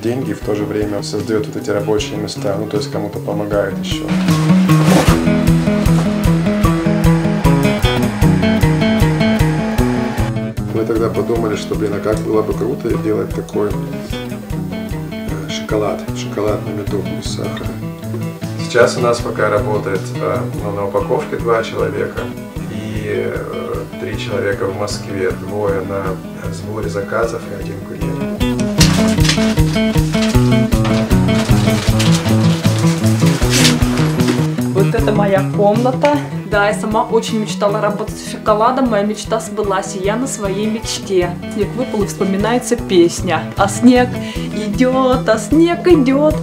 деньги и в то же время создает вот эти рабочие места, ну то есть кому-то помогает еще. Мы тогда подумали, что, блин, а как было бы круто делать такой э, шоколад, шоколад на меду без сахара. Сейчас у нас пока работает э, ну, на упаковке два человека и э, три человека в Москве, двое на сборе заказов и один курьер. Вот это моя комната. Да, я сама очень мечтала работать с шоколадом. Моя мечта сбылась, и я на своей мечте. Снег выпал и вспоминается песня. А снег идет, а снег идет.